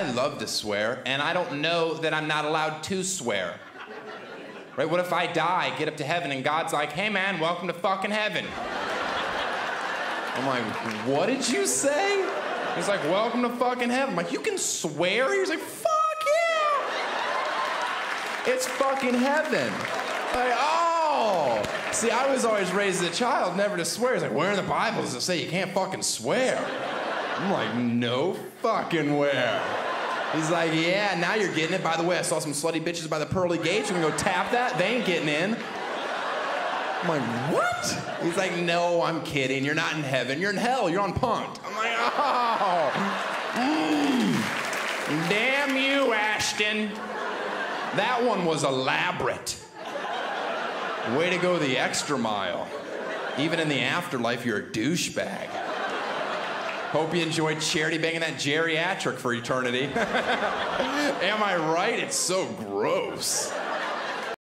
I love to swear, and I don't know that I'm not allowed to swear. Right? What if I die, get up to heaven, and God's like, hey man, welcome to fucking heaven? I'm like, what did you say? He's like, welcome to fucking heaven. I'm like, you can swear? He's like, fuck yeah! It's fucking heaven. Like, oh. See, I was always raised as a child never to swear. He's like, where in the Bible does it say you can't fucking swear? I'm like, no fucking where. He's like, yeah, now you're getting it. By the way, I saw some slutty bitches by the pearly gates. You can go tap that. They ain't getting in. I'm like, what? He's like, no, I'm kidding. You're not in heaven. You're in hell. You're on Punk'd. I'm like, oh. Mm. Damn you, Ashton. That one was elaborate. Way to go the extra mile. Even in the afterlife, you're a douchebag. Hope you enjoyed charity banging that geriatric for eternity. Am I right? It's so gross.